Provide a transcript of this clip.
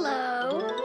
Hello.